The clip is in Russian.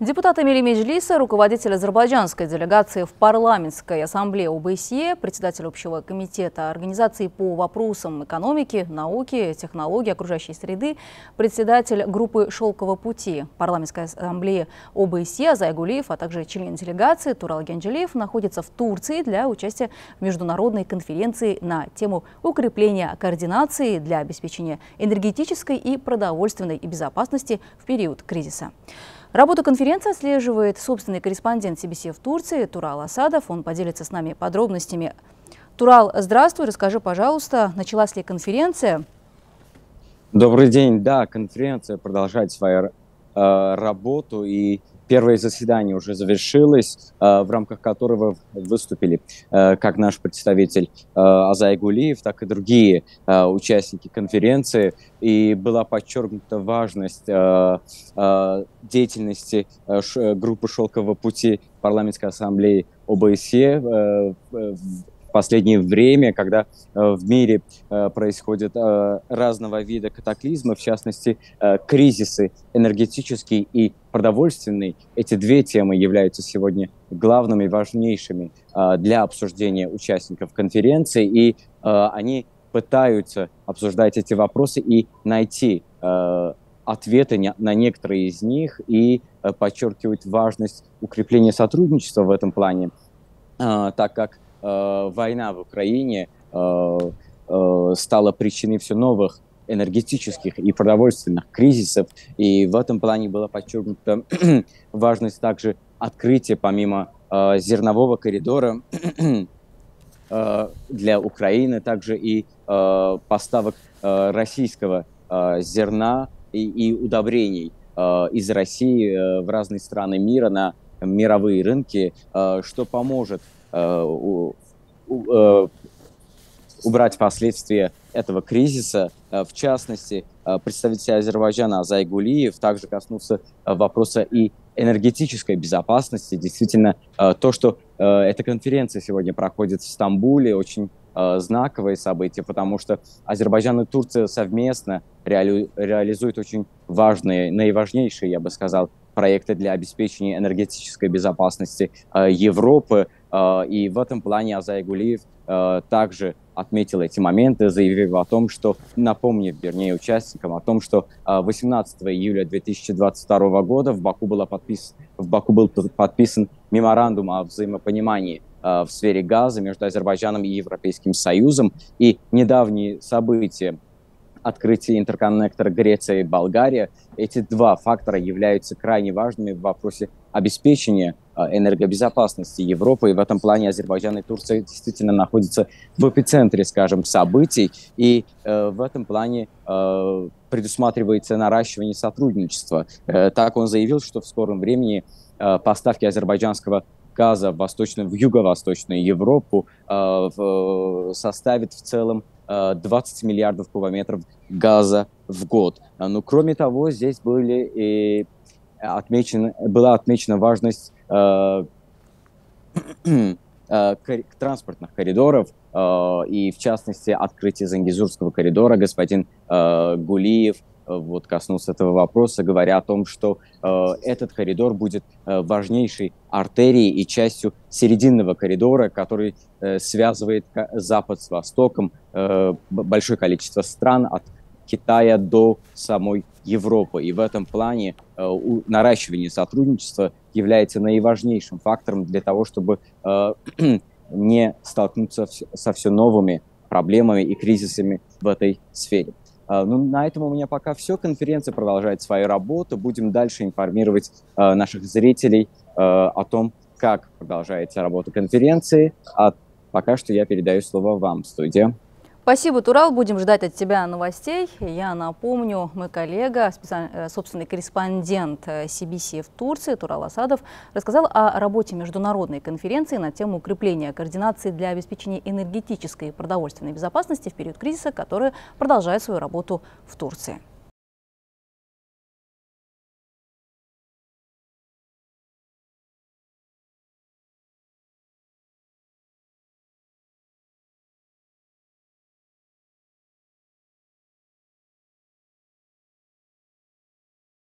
Депутат Эмили Меджлиса, руководитель азербайджанской делегации в парламентской ассамблее ОБСЕ, председатель общего комитета организации по вопросам экономики, науки, технологий, окружающей среды, председатель группы «Шелкового пути» парламентской ассамблеи ОБСЕ Азай Гулиев, а также член делегации Турал Генджелиев находится в Турции для участия в международной конференции на тему укрепления координации для обеспечения энергетической и продовольственной безопасности в период кризиса. Работу конференции отслеживает собственный корреспондент CBC в Турции Турал Асадов. Он поделится с нами подробностями. Турал, здравствуй, расскажи, пожалуйста, началась ли конференция? Добрый день. Да, конференция продолжает свою э, работу и Первое заседание уже завершилось, э, в рамках которого выступили э, как наш представитель э, Азай Гулиев, так и другие участники конференции. И была подчеркнута важность деятельности группы «Шелкового пути» парламентской ассамблеи ОБСЕ последнее время, когда э, в мире э, происходят э, разного вида катаклизмы, в частности, кризисы энергетический и продовольственный. Эти две темы являются сегодня главными и важнейшими для обсуждения участников конференции, и они пытаются обсуждать эти вопросы и найти ответы на некоторые из них и подчеркивать важность укрепления сотрудничества в этом плане, так как война в Украине э, э, стала причиной все новых энергетических и продовольственных кризисов. И в этом плане была подчеркнута важность также открытия, помимо зернового коридора для Украины, также и поставок российского зерна и, и удобрений из России в разные страны мира на мировые рынки, что поможет Э, э, убрать последствия этого кризиса. Э, в частности, представитель Азербайджана Азай Гулиев также коснулся вопроса и энергетической безопасности. Действительно, то, что эта конференция сегодня проходит в Стамбуле, очень знаковое событие, потому что Азербайджан и Турция совместно реали реализуют очень важные, наиважнейшие, я бы сказал, проекты для обеспечения энергетической безопасности Европы. Э, и в этом плане Азай Гулиев э, также отметил эти моменты, заявив о том, что, напомнив, вернее, участникам о том, что 18 э, июля 2022 года в Баку, было подпис... в Баку был подписан меморандум о взаимопонимании в сфере газа между Азербайджаном и Европейским Союзом. И недавние события открытие интерконнектора Греция и Болгария. Эти два фактора являются крайне важными в вопросе обеспечения а, энергобезопасности Европы. И в этом плане Азербайджан и Турция действительно находятся в эпицентре, скажем, событий. И э, в этом плане э, предусматривается наращивание сотрудничества. Э, так он заявил, что в скором времени э, поставки азербайджанского газа в, восточную, в юго-восточную Европу э, в, составит в целом 20 миллиардов кубометров газа в год. А, Но ну, кроме того, здесь были и отмечены, была отмечена важность э, э, транспортных коридоров, э, и в частности открытие Зангизурского коридора. Господин э, Гулиев вот коснулся этого вопроса, говоря о том, что э, этот коридор будет э, важнейшей артерией и частью серединного коридора, который э, связывает Запад с Востоком, э, большое количество стран от Китая до самой Европы. И в этом плане э, наращивание сотрудничества является наиважнейшим фактором для того, чтобы э, не столкнуться со все новыми проблемами и кризисами в этой сфере. А, ну, на этом у меня пока все. Конференция продолжает свою работу. Будем дальше информировать э, наших зрителей э, о том, как продолжается работа конференции. А пока что я передаю слово вам, студия. Спасибо, Турал. Будем ждать от тебя новостей. Я напомню, мой коллега, э, собственный корреспондент CBC э, в Турции Турал Асадов рассказал о работе международной конференции на тему укрепления координации для обеспечения энергетической и продовольственной безопасности в период кризиса, которая продолжает свою работу в Турции.